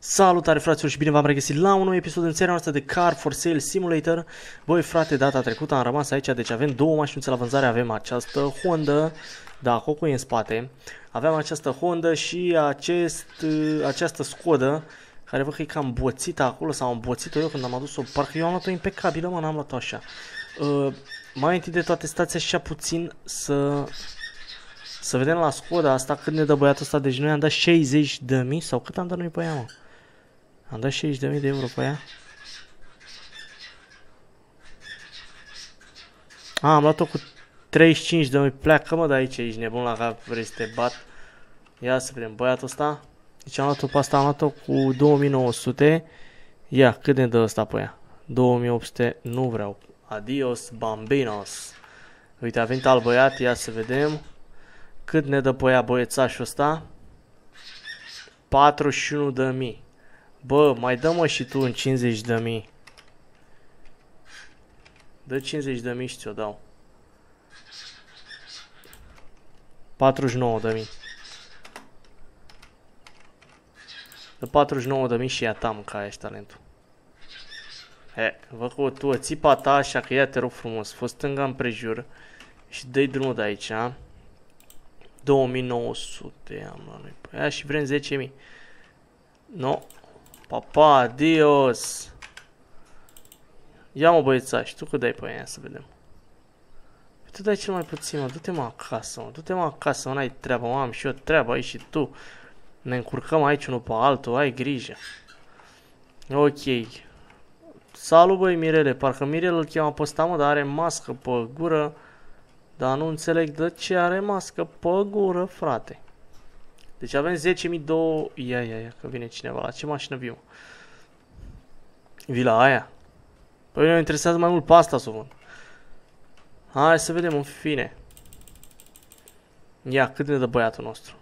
Salutare fraților și bine v-am regăsit la un nou episod în seria noastră de Car for Sale Simulator. Băi frate, data trecută am rămas aici, deci avem două mașini la vânzare, avem această Honda, da, Coco e în spate, avem această Honda și acest, această Skoda, care văd că e cam boțită acolo, sau am boțit-o eu când am adus-o, parcă eu am luat-o impecabilă, mă, n-am luat-o așa. Uh, mai întâi de toate stați așa puțin să să vedem la Skoda asta cât ne dă băiatul ăsta. Deci noi am dat 60 de mii sau cât am dat noi pe ea, mă? Am dat 60 de mii de euro pe ea. A, am luat-o cu 35 de mii. Pleacă mă de aici, ești nebun la cap, vrei să te bat. Ia să vedem, băiatul ăsta. Deci am luat-o pe asta, am luat-o cu 2900. Ia, cât ne dă ăsta pe ea? 2800, nu vreau. Adios, bambinos. Uite, a venit al băiat, ia să vedem. Cât ne dă pe ea băiețașul ăsta? 41 de mii. Bă, mai dă-mă și tu în 50 de mii. Dă 50 de mii și ți-o dau. 49 de mii. Dă 49 de mii și ia tam ca ești talentul. He, văd că tu o țipa ta așa că ia te rog frumos. Fost stânga împrejur și dă-i drumul de aici, a? 2900 am la noi. Păi aia și vrem 10.000. No. Papa, adios. Ia mă băiețași, tu cât dai pe aia să vedem. Păi tu dai cel mai puțin, mă, du-te mă acasă, mă, du-te mă acasă, mă, n-ai treabă, mă, am și eu treabă aici și tu. Ne încurcăm aici unul pe altul, ai grijă. Ok. Salut, băi, Mirele, parcă Mirele îl cheamă pe ăsta, mă, dar are mască pe gură. Dar nu înțeleg de ce are mască pe gură, frate. Deci avem 10.002... Ia, ia, ia, că vine cineva. La ce mașină vii, mă? Vii la aia? Păi ne interesează mai mult pe asta să o vând. Hai să vedem în fine. Ia, cât ne dă băiatul nostru?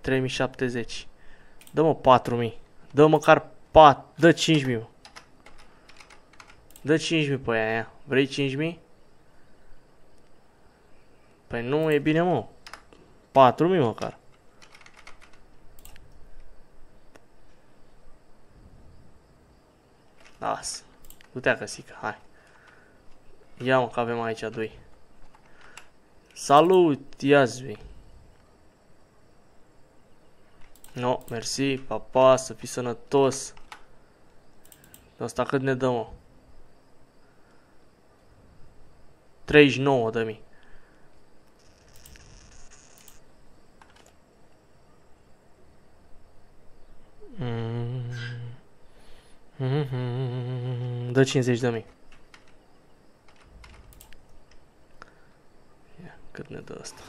3070. Dă-mă 4000. Dă măcar 4. Dă 5000, mă. Dă 5000 pe aia, ia. Vrei 5000? Păi nu e bine, mă. 4.000 măcar. Du-te căsică, hai. Ia mă că avem aici doi. Salut, Iazvi. No, mersi, papa, să fii sănătos. Asta cât ne dă, mă? 39 de mii. Dă 50 de mii. Ia, cât ne dă asta?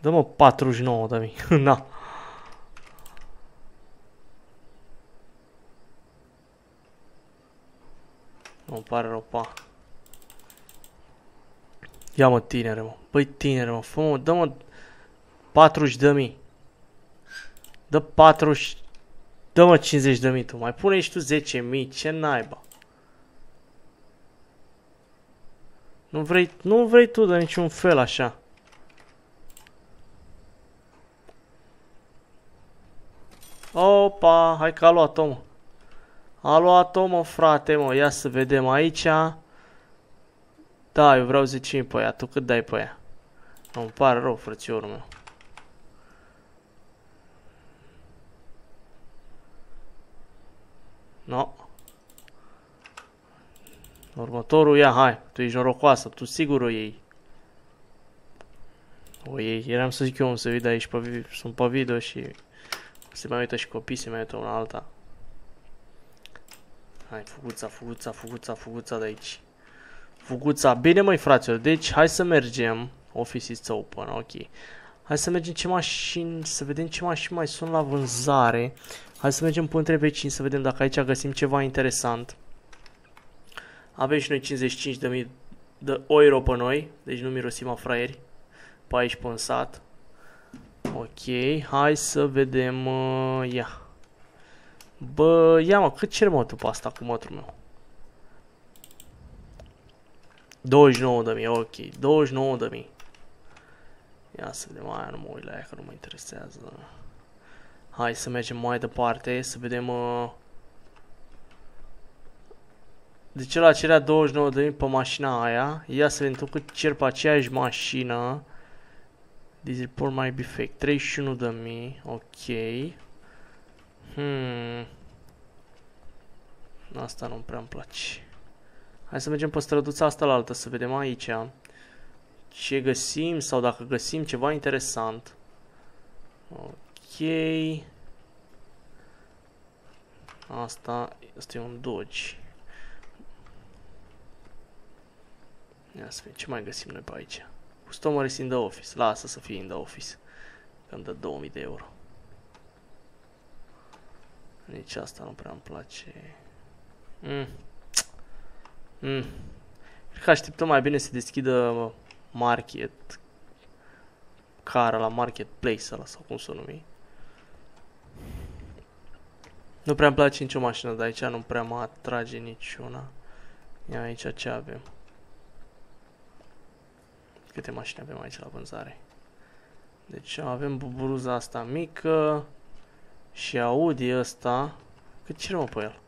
Dă-mă 49 de mii. Na. Nu, pare rău, pa. Ia mă, tinere, mă. Băi, tinere, mă. Fă, mă, dă-mă 40 de mii. Dă 40... Dă-mă 50 de mii tu, mai pune și tu 10 mii, ce naiba? Nu vrei, nu vrei tu de niciun fel așa. Opa, hai că a luat-o, mă. A luat-o, mă, frate, mă. Ia să vedem aici. Da, eu vreau 10 pe ea. Tu cât dai pe ea? Nu-mi pare rău, frățiorul meu. No. Următorul, ia, hai, tu ești norocoasă, tu sigur o iei. O iei, eram să zic eu să vii de aici, pe, sunt pe video și se mai uită și copii, se mai uită una alta. Hai, fuguța, fuguța, fuguța, fuguța de aici. Fuguța, bine măi fraților, deci hai să mergem. Office is open, ok. Hai să mergem ce mașini, să vedem ce mașini mai sunt la vânzare. Hai să mergem pe între vecini să vedem dacă aici găsim ceva interesant. Avem și noi 55.000 de euro pe noi, deci nu mirosim a fraieri pe aici pe sat. Ok, hai să vedem, uh, ia. Bă, ia mă, cât cer mă tu pe asta cu motorul meu? 29.000, ok, 29.000. Ia să vedem, aia nu mă uit la ea că nu mă interesează. Hai să mergem mai departe, să vedem... Uh... Deci la cerea 29.000 pe mașina aia. Ia să vedem tu cât cer pe aceeași mașină. This report might be fake. 31.000. Ok. Hmm. Asta nu prea îmi place. Hai să mergem pe străduța asta la altă, să vedem aici ce găsim sau dacă găsim ceva interesant. Ok. Asta este un Dodge. Ia să vedem ce mai găsim noi pe aici. Customer is in the office. Lasă să fie in the office. Când dă 2000 de euro. Nici asta nu prea îmi place. Mm. Mm. Cred că așteptăm mai bine să deschidă market cara la marketplace ăla sau cum să o numi. Nu prea îmi place nicio mașină de aici, nu prea mă atrage niciuna. Ia aici ce avem. Câte mașini avem aici la vânzare? Deci avem buburuza asta mică și Audi ăsta. Cât cere mă pe el?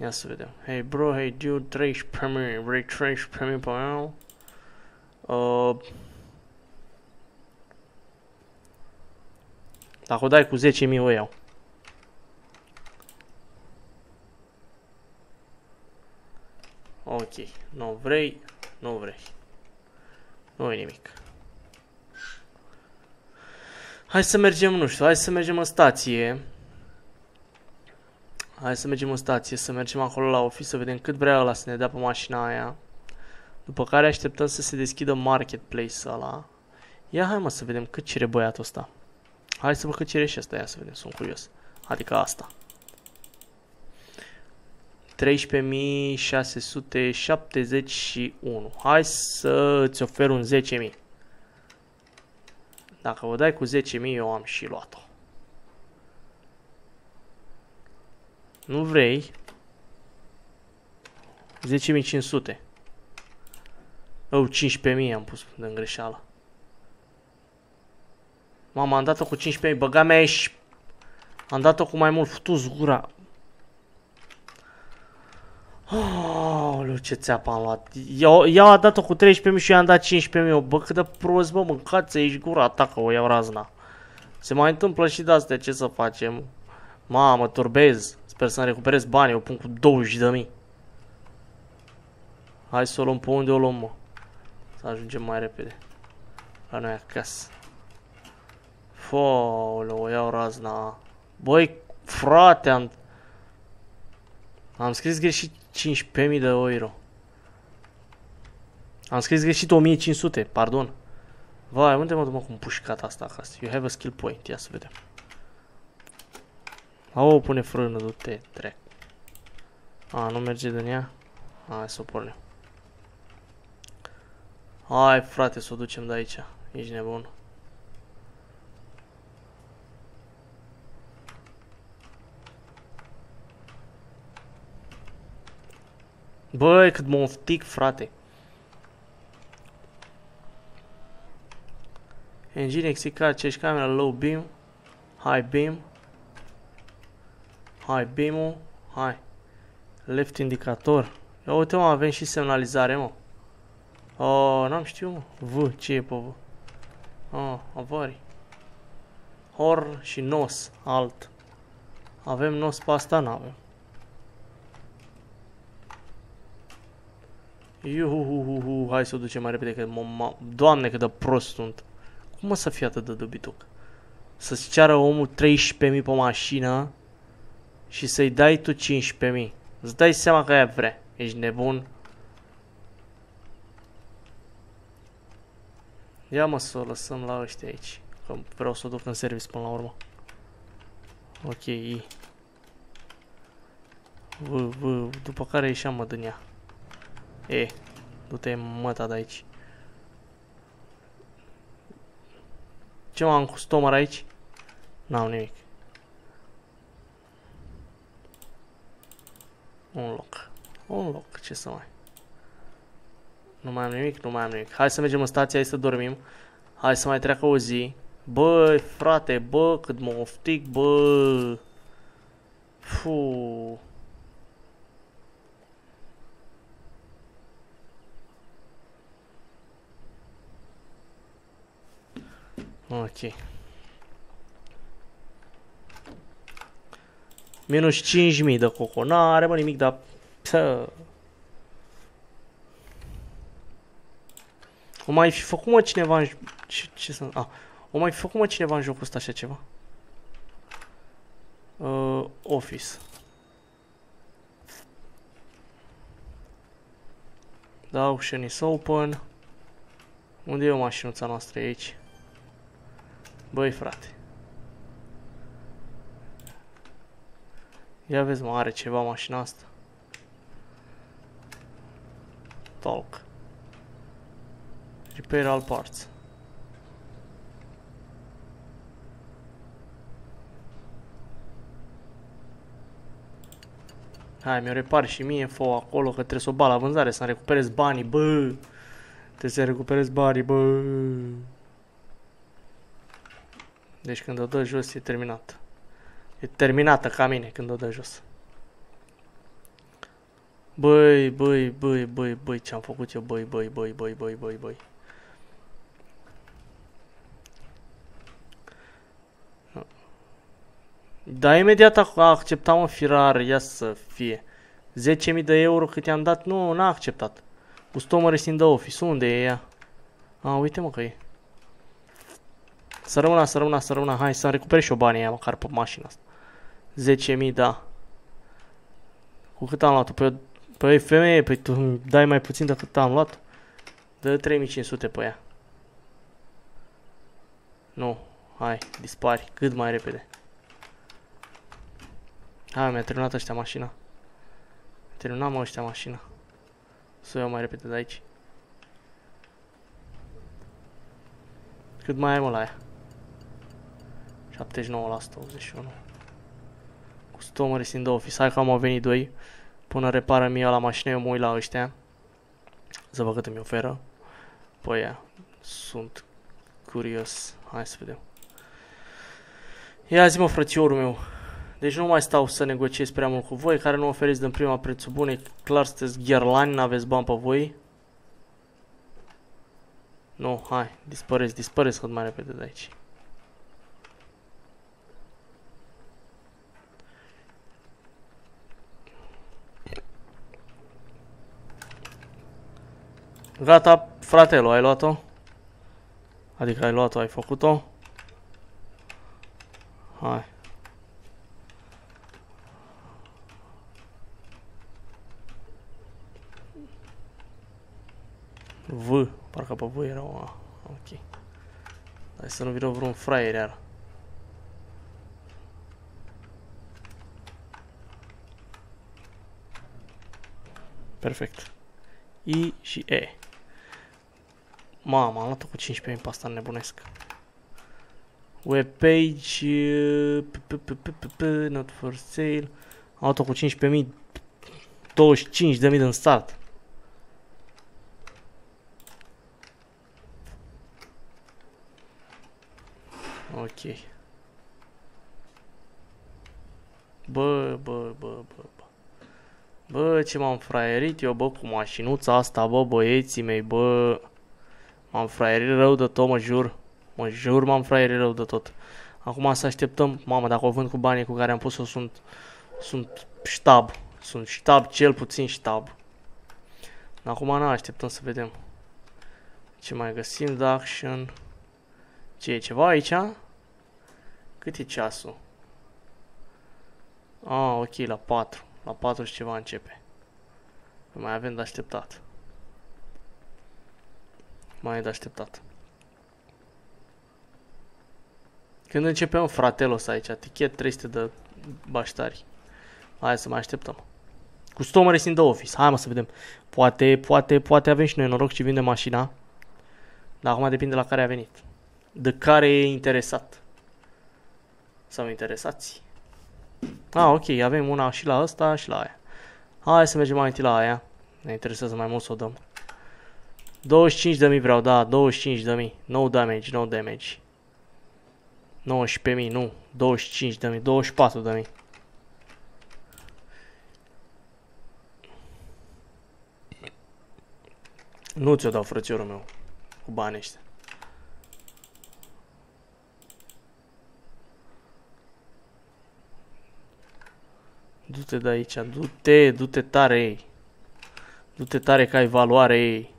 Ia să vedem. Hey bro, hey dude, 13 pe mine, vrei 13 pe mine pe el? Uh, dacă o dai cu 10.000 o iau. Ok, nu vrei, nu vrei. nu e nimic. Hai să mergem, nu știu, hai să mergem în stație. Hai să mergem în stație, să mergem acolo la office, să vedem cât vrea ăla să ne dea pe mașina aia. După care așteptăm să se deschidă marketplace ăla. Ia hai mă să vedem cât cere băiatul ăsta. Hai să văd cât cere și ăsta, ia să vedem, sunt curios. Adică asta. 13.671. Hai să îți ofer un 10.000. Dacă vă dai cu 10.000, eu am și luat-o. Nu vrei? 10.500. Oh, 15.000 am pus de greșeală. Mama, am dat-o cu 15.000, băga mea și... Am dat-o cu mai mult, futu gura. Oh, ce țeapă am luat. Eu, eu am dat-o cu 13.000 și eu am dat 15.000. Bă, cât de prost, bă, mâncați aici gura ta că o iau razna. Se mai întâmplă și de-astea, ce să facem? Mamă, turbez. Sper să-mi recuperez banii, o pun cu 20.000. Hai să o luăm pe unde o luăm, mă. Să ajungem mai repede. La noi acasă. Fooleu, o iau razna. Băi, frate, am... Am scris greșit 15.000 de euro. Am scris greșit 1500, pardon. Vai, unde mă duc cu pușcata asta acasă? You have a skill point, ia să vedem. Au, pune frână, du-te, trec. A, nu merge din ea? Hai să o pornim. Hai, frate, să o ducem de aici. Ești nebun. Băi, cât mă oftic, frate. Engine executat, aceeași camera, low beam, high beam, high beam-ul, hai. Left indicator. Ia uite mă, avem și semnalizare, mă. Oh, n-am știu, mă. V, ce e pe V? Oh, avarii. Hor și nos, alt. Avem nos pe asta, n-avem. Iuhuhuhu, hai să o ducem mai repede, că mă, Doamne, cât de prost sunt. Cum o să fie atât de dobituc? Să-ți ceară omul 13.000 pe mașină și să-i dai tu 15.000. Îți dai seama că aia vrea. Ești nebun? Ia mă să o lăsăm la ăștia aici. Că vreau să o duc în service până la urmă. Ok, I. V, V, după care ieșeam mă din ea. E, du-te măta de aici. Ce m am cu stomar aici? N-am nimic. Un loc. Un loc, ce să mai... Nu mai am nimic, nu mai am nimic. Hai să mergem în stație, hai să dormim. Hai să mai treacă o zi. Băi, frate, bă, cât mă oftic, bă. Fu. Ok. Minus 5.000 de coco. N-are mă nimic, dar... Pă. O mai fi făcut mă cineva în... Ce, ce să... A. O mai fi făcut mă cineva în jocul ăsta așa ceva? Uh, office. The auction is open. Unde e o mașinuța noastră aici? Băi, frate. Ia vezi, mă, are ceva mașina asta. Talk. Repair all parts. Hai, mi-o repar și mie fo acolo, că trebuie să o ba la vânzare, să-mi recuperez banii, bă! Trebuie să recuperez banii, bă! Deci când o dă jos e terminat. E terminată ca mine când o dă jos. Băi, băi, băi, băi, băi, ce-am făcut eu, băi, băi, băi, băi, băi, băi, băi. Da, imediat a acceptat mă firar, ia să fie. 10.000 de euro cât i-am dat, nu, n-a acceptat. Customer is in the office, unde e ea? A, uite mă că e. Să rămână, să rămână, să rămână, hai să recuper și o banii aia măcar pe mașina asta. 10.000, da. Cu cât am luat-o? Păi, păi femeie, păi tu dai mai puțin decât am luat Dă 3500 pe ea. Nu, hai, dispari, cât mai repede. Hai, mi-a terminat ăștia mașina. Terminam mă ăștia mașina. Să o iau mai repede de aici. Cât mai ai mă la aia? 79%, 81. Customer is in the office. Hai că am venit doi. Până repară mie la mașină, eu mă uit la ăștia. Să văd cât îmi oferă. Păi ia, sunt curios. Hai să vedem. Ia zi mă frățiorul meu. Deci nu mai stau să negociez prea mult cu voi, care nu oferiți din prima prețul bun, e clar sunteți gherlani, n-aveți bani pe voi. Nu, hai, dispăreți, dispăreți cât mai repede de aici. Gata, fratelo, ai luat-o? Adică ai luat-o, ai făcut-o? Hai. V, parcă pe V era o A. Ok. Hai să nu vină vreun fraier iar. Perfect. I și E. Mama, am luat-o cu 15.000 pe asta nebunesc. Webpage, not for sale. Am luat-o cu 15.000, 25.000 din start. Ok. Bă, bă, bă, bă, bă. Bă, ce m-am fraierit eu, bă, cu mașinuța asta, bă, băieții mei, bă. M-am fraierit rău de tot, mă jur. Mă jur, m-am fraierit rău de tot. Acum să așteptăm, mamă, dacă o vând cu banii cu care am pus-o, sunt, sunt ștab. Sunt ștab, cel puțin ștab. Acum nu așteptăm să vedem. Ce mai găsim de action. Ce e ceva aici? Cât e ceasul? Ah, ok, la 4. La 4 și ceva începe. Mai avem de așteptat. Mai e de așteptat. Când începem fratelos aici, tichet 300 de baștari. Hai să mai așteptăm. Customer is in the office. Hai mă să vedem. Poate, poate, poate avem și noi noroc și vinde mașina. Dar acum depinde la care a venit. De care e interesat. Sau interesați. Ah, ok, avem una și la asta și la aia. Hai să mergem mai întâi la aia. Ne interesează mai mult să o dăm. 25 de mii vreau, da, 25 de mii. No damage, no damage. 19.000, nu. 25 de mii, 24 de mii. Nu ți-o dau, frățiorul meu, cu banii ăștia. Du-te de aici, du-te, du-te tare ei. Du-te tare că ai valoare ei.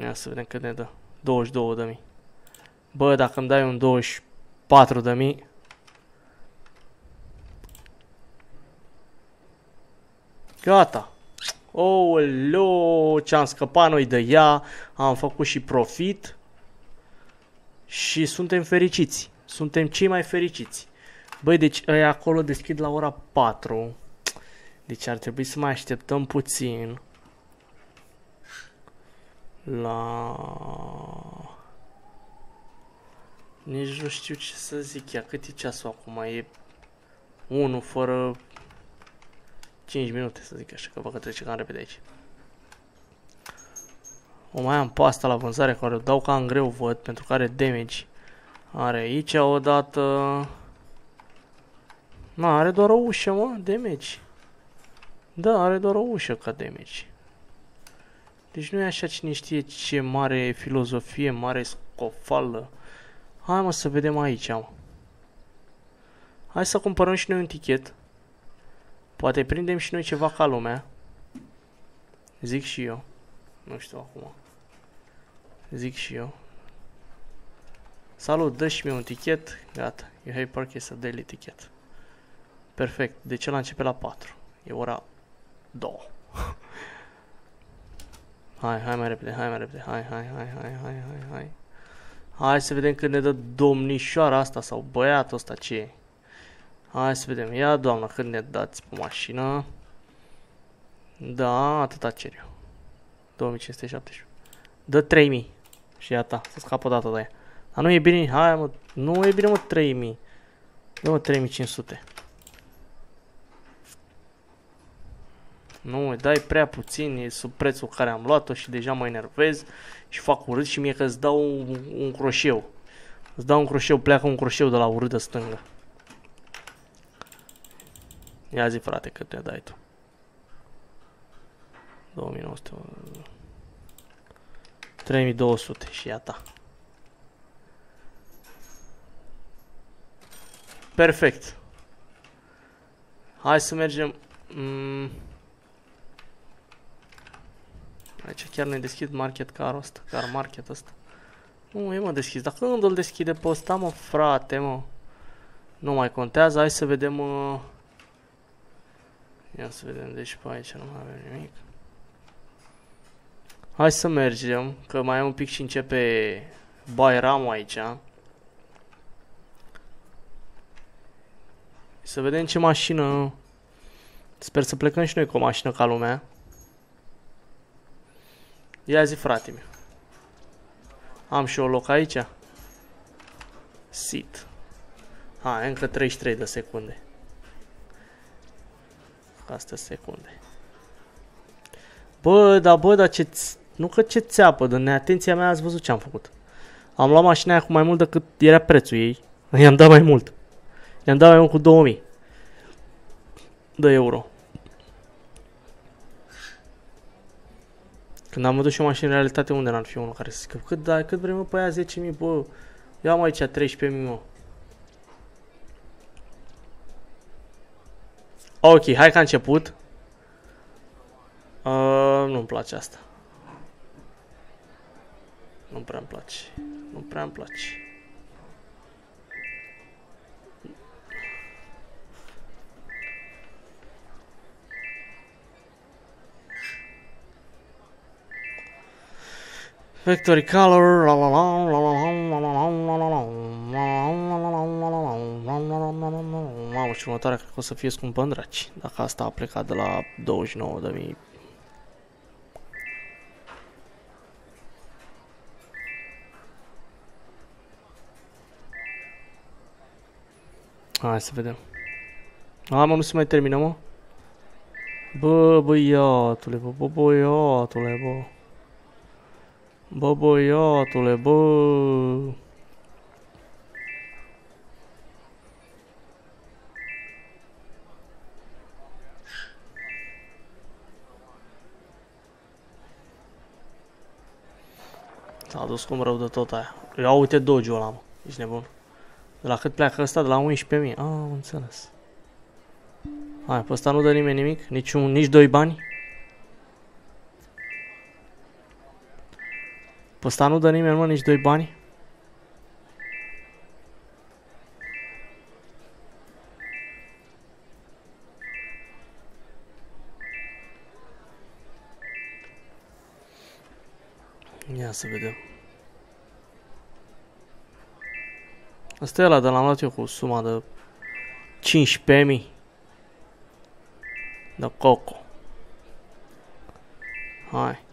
Ia să vedem cât ne dă. 22 de mii. Bă, dacă îmi dai un 24 de mii. Gata. Ouleu, ce am scăpat noi de ea, am făcut și profit și suntem fericiți. Suntem cei mai fericiți. Băi, deci ăia acolo deschid la ora 4. Deci ar trebui să mai așteptăm puțin. La... Nici nu știu ce să zic ea. Cât e ceasul acum? E 1 fără 5 minute, să zic așa, că vă că trece cam repede aici. O mai am pasta la vânzare care o dau cam greu, văd, pentru că are damage. Are aici o dată... Nu, are doar o ușă, mă, damage. Da, are doar o ușă ca damage. Deci nu e așa cine știe ce mare filozofie, mare scofală. Hai mă să vedem aici, mă. Hai să cumpărăm și noi un tichet. Poate prindem și noi ceva ca lumea. Zic și eu. Nu știu acum. Zic și eu. Salut, dă și mie un tichet. Gata. You have purchased a daily ticket. Perfect. De ce la începe la 4? E ora 2. hai, hai mai repede, hai mai repede. Hai, hai, hai, hai, hai, hai, hai. Hai să vedem când ne dă domnișoara asta sau băiatul ăsta ce e. Hai să vedem. Ia, doamna, când ne dați pe mașină. Da, atâta cer eu. 2517. Dă 3000. Și iată, să scapă data de aia. Dar nu e bine, hai mă, nu e bine mă 3000. Dă mă 3500. Nu, îi dai prea puțin, e sub prețul care am luat-o și deja mă enervez și fac urât și mie că îți dau un, un croșeu. Îți dau un croșeu, pleacă un croșeu de la urât stângă. Ia zi, frate, cât te dai tu. 2900. 3200 și iata. Perfect. Hai să mergem... Mm. Aici chiar ne deschid market car ăsta, car market ăsta. Nu, e mă deschis, dar când îl deschide pe ăsta, mă, frate, mă? Nu mai contează, hai să vedem... Uh... Ia să vedem, deci pe aici nu mai avem nimic. Hai să mergem, că mai e un pic și începe Bayram aici. Să vedem ce mașină... Sper să plecăm și noi cu o mașină ca lumea. Ia zi, frate meu. Am și o loc aici. Sit. Ha, încă 33 de secunde astea secunde. Bă, da, bă, dar ce... Nu că ce țeapă, de neatenția mea ați văzut ce am făcut. Am luat mașina aia cu mai mult decât era prețul ei. I-am dat mai mult. I-am dat mai mult cu 2000 de euro. Când am adus și o mașină în realitate, unde n-ar fi unul care să zică, cât, da, cât vrem pe aia 10.000, bă, ia mai aici 13.000, mă. Ok, hai că a început. Uh, nu-mi place asta. Nu prea îmi place. Nu prea îmi place. Factory Color, la la la, la la la, la la la, la la la, Mamă, și următoarea cred că o să fie scumpă în draci, dacă asta a plecat de la 29.000. Hai să vedem. A, mă, nu se mai termină, mă? Bă, băiatule, bă, bă, băiatule, bă. bă, bă, bă, bă, bă, bă, bă Bă, băiatule, bă! S-a dus cum rău de tot aia. Ia uite dojo ăla, mă. Ești nebun. De la cât pleacă ăsta? De la 11.000. Ah, am înțeles. Hai, pe ăsta nu dă nimeni nimic? Nici, un, nici doi bani? Pe ăsta nu dă nimeni, mă, nici doi bani? Ia să vedem. Asta e ăla de l-am luat eu cu suma de 15.000 de coco. Hai.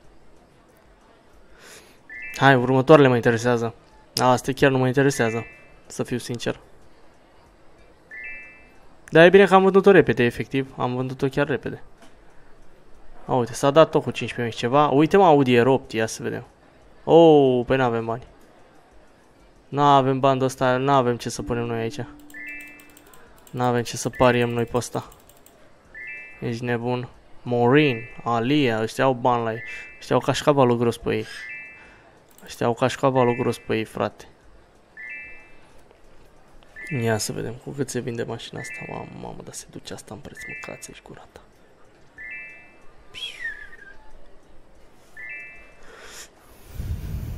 Hai, următoarele mă interesează. Asta chiar nu mă interesează, să fiu sincer. Dar e bine că am vândut-o repede, efectiv. Am vândut-o chiar repede. A, uite, s-a dat tot cu 15.000 ceva. Uite mă, Audi R8, ia să vedem. Oh, pe n-avem bani. N-avem bani de ăsta, n-avem ce să punem noi aici. N-avem ce să pariem noi pe ăsta. Ești nebun. Morin, Alia, ăștia au bani la ei. Ăștia au cașcavalul gros pe ei. Ăștia au cașcavalul gros pe ei, frate. Ia să vedem cu cât se vinde mașina asta. Mamă, mamă, dar se duce asta în preț, măcați, ești curată.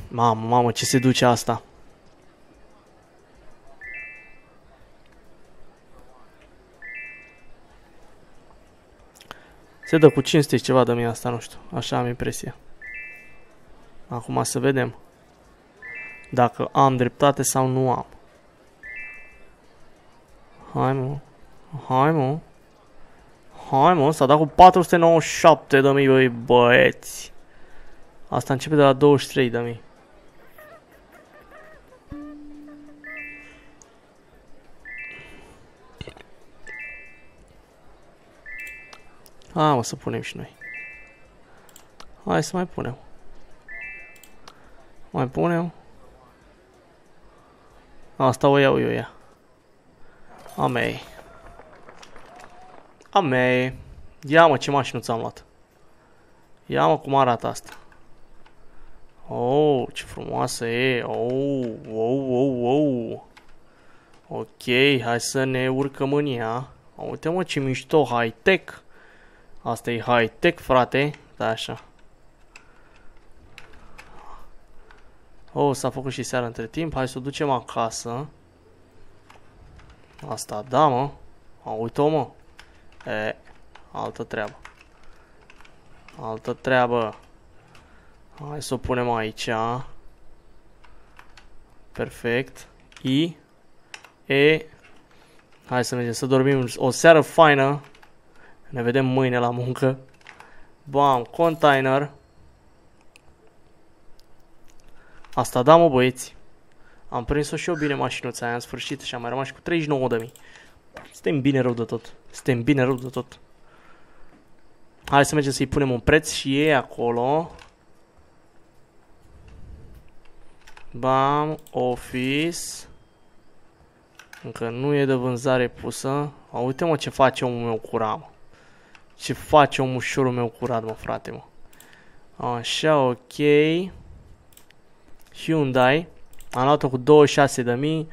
Mamă, mamă, ce se duce asta? Se dă cu 500 ceva de mie asta, nu știu. Așa am impresia. Acum să vedem. Dacă am dreptate sau nu am. Hai mă. Hai mă. Hai mă, s-a dat cu 497 de mii, băi, băieți. Asta începe de la 23 de mii. A, o să punem și noi. Hai să mai punem. Mai punem. Asta o iau eu, ia. Amei. Amei. Ia mă, ce mașină ți-am luat. Ia mă, cum arată asta. Oh, ce frumoasă e. Oh, wow, wow, wow. Ok, hai să ne urcăm în ea. Uite mă, ce mișto, high-tech. Asta e high-tech, frate. Da, așa. Oh, s-a făcut și seara între timp. Hai să o ducem acasă. Asta, da, mă. A, uite-o, mă. E, altă treabă. Altă treabă. Hai să o punem aici. Perfect. I. E. Hai să mergem să dormim o seară faină. Ne vedem mâine la muncă. Bam, container. Asta da, mă, băieți. Am prins-o și eu bine mașinuța aia în sfârșit și am mai rămas cu 39.000. Suntem bine rău de tot. Suntem bine rău de tot. Hai să mergem să-i punem un preț și ei acolo. Bam, office. Încă nu e de vânzare pusă. A, uite mă ce face omul meu curat, mă. Ce face omul ușorul meu curat, mă, frate, mă. Așa, ok. Hyundai. Am luat-o cu 26.000.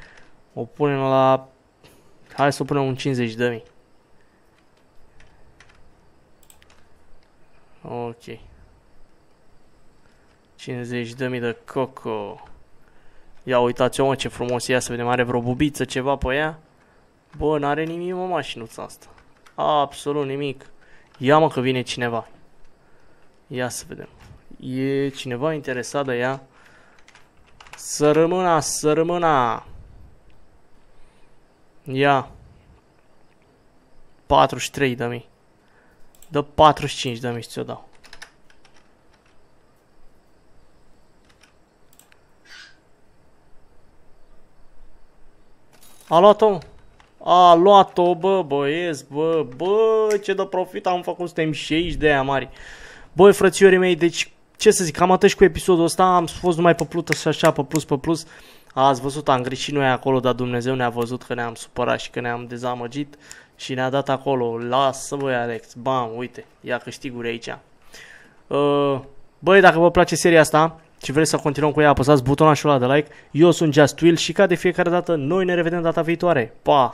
O punem la... Hai să o punem un 50.000. Ok. 50.000 de coco. Ia uitați-o mă ce frumos e să vedem. Are vreo bubiță ceva pe ea? Bă, n-are nimic mă mașinuța asta. Absolut nimic. Ia mă că vine cineva. Ia să vedem. E cineva interesat de ea? Să rămână, să rămână. Ia. 43 de mii. Dă 45 de mii ți-o dau. A luat-o? A luat-o, bă, băieți, bă, bă, ce de profit am făcut, suntem și aici de aia mari. Băi, frățiorii mei, deci ce să zic, cam atât și cu episodul ăsta, am fost numai pe plută și așa, pe plus, pe plus. Ați văzut, am greșit noi acolo, dar Dumnezeu ne-a văzut că ne-am supărat și că ne-am dezamăgit și ne-a dat acolo. Lasă, băi, Alex, bam, uite, ia câștiguri aici. Uh, băi, dacă vă place seria asta, și vreți să continuăm cu ea, apăsați butonul ăla de like. Eu sunt Just Will și ca de fiecare dată, noi ne revedem data viitoare. Pa!